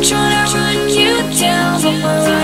Tryna run you down,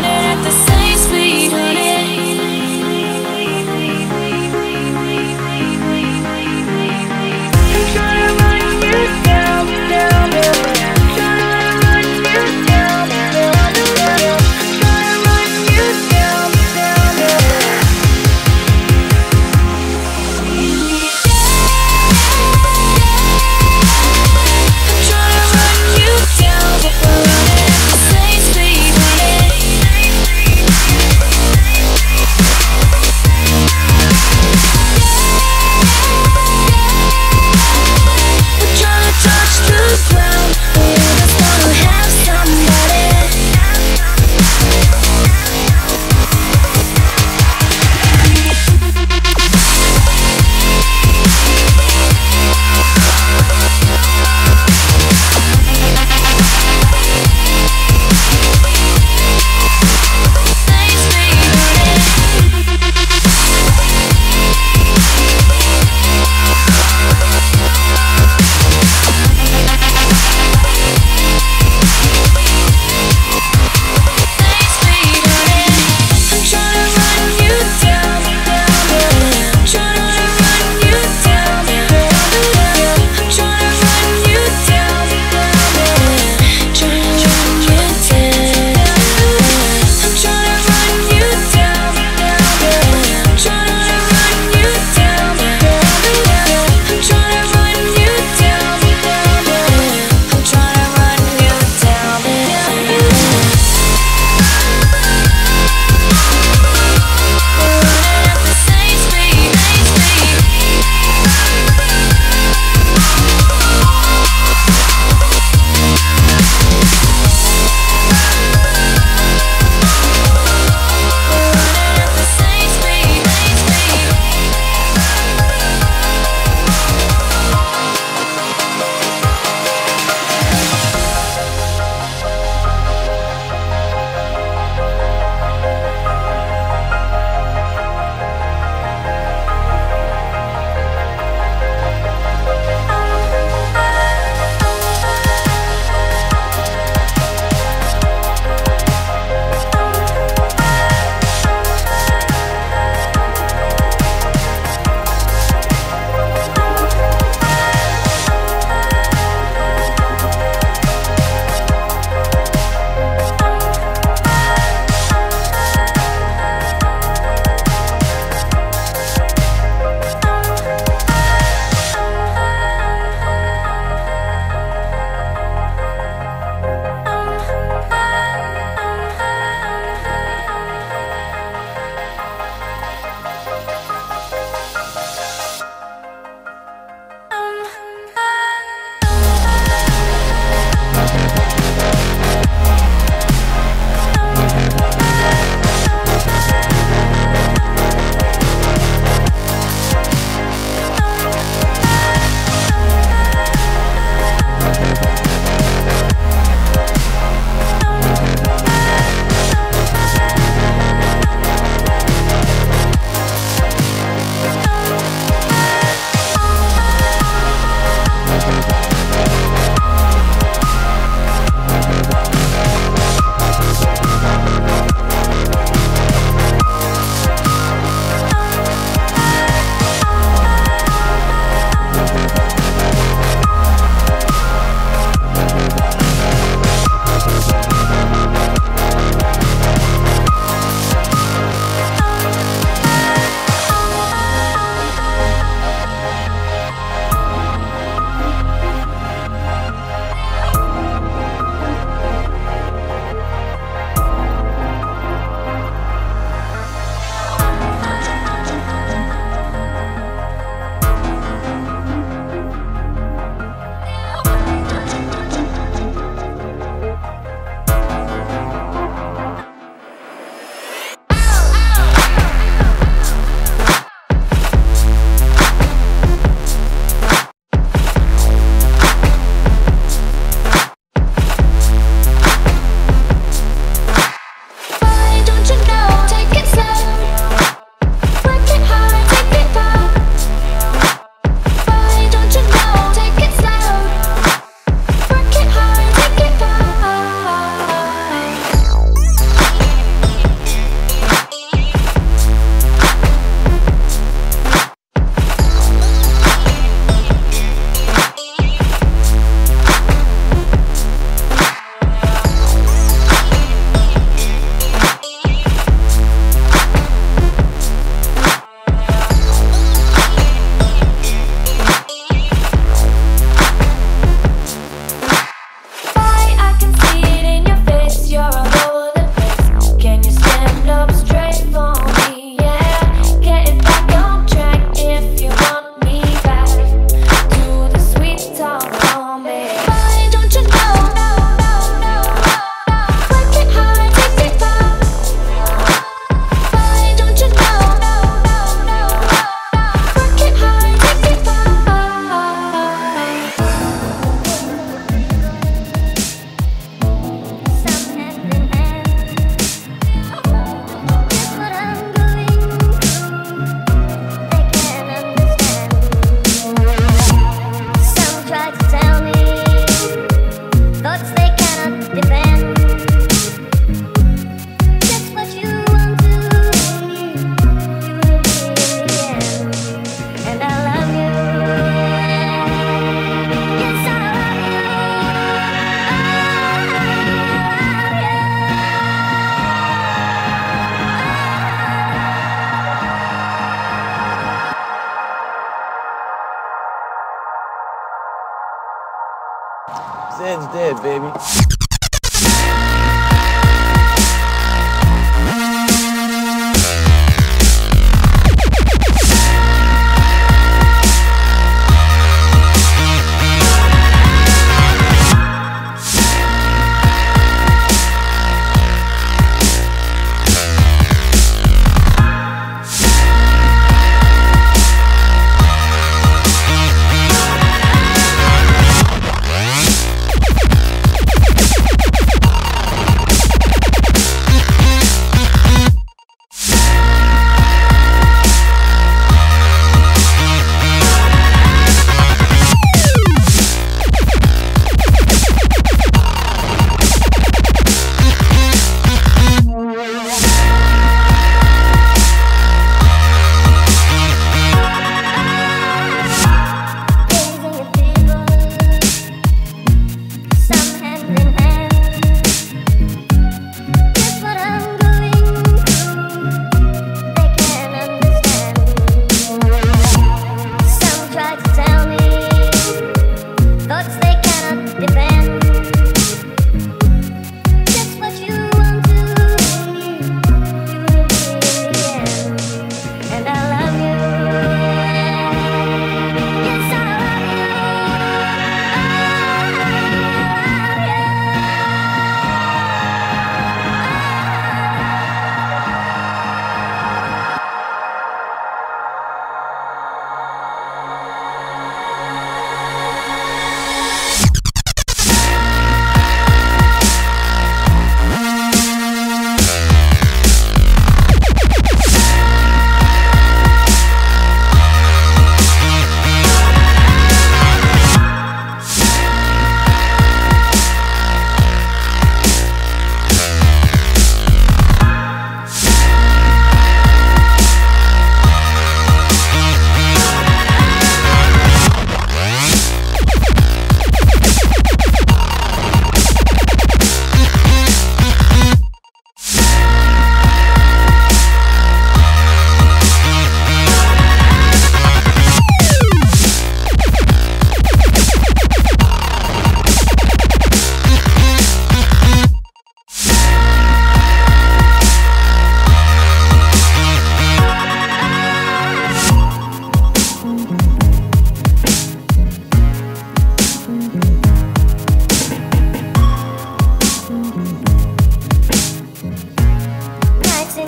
Dead's dead, baby.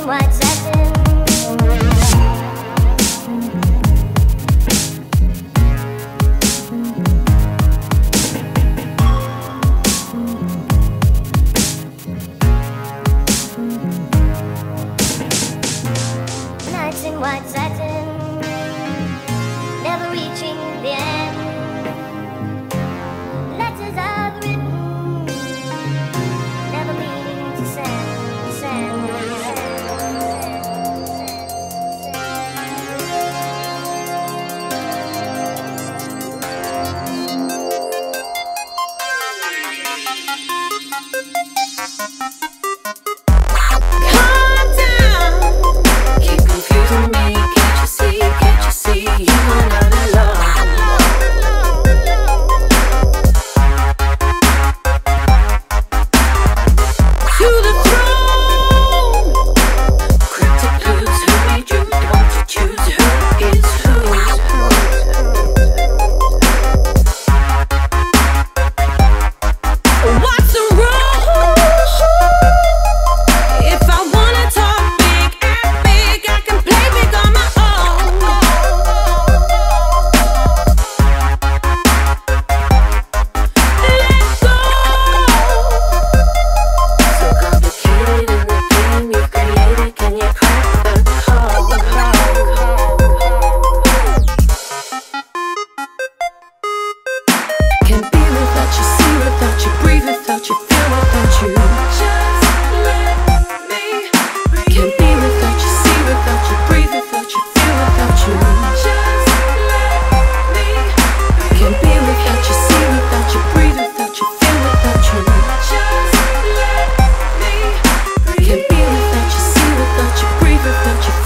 Nights everything you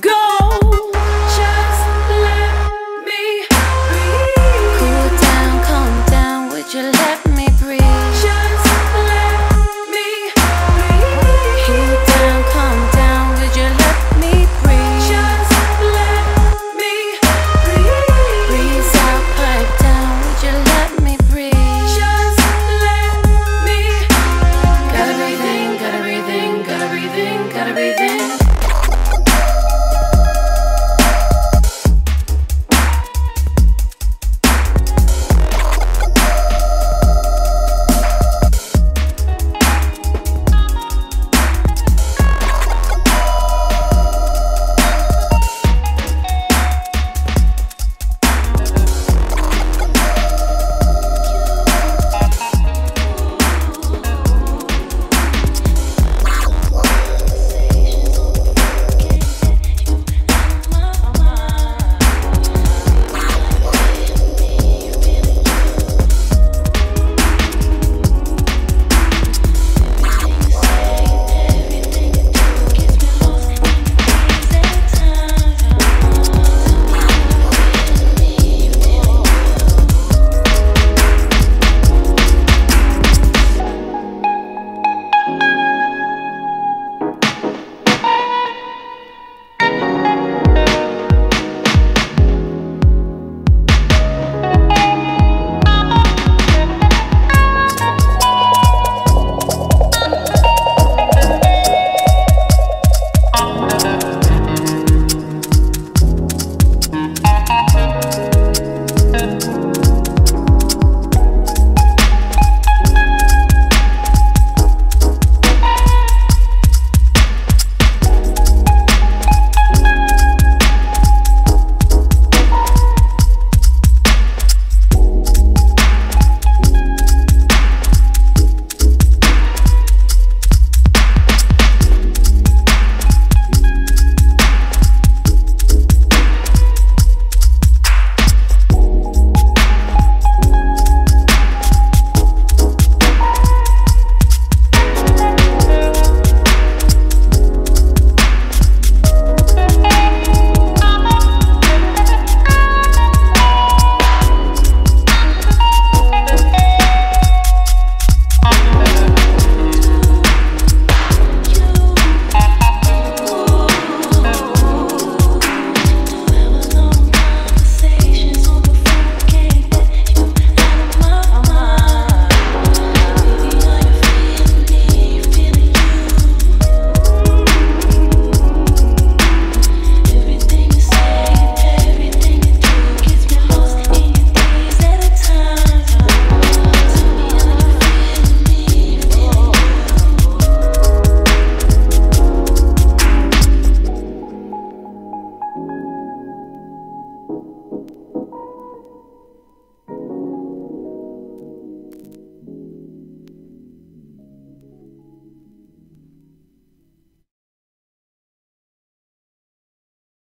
go.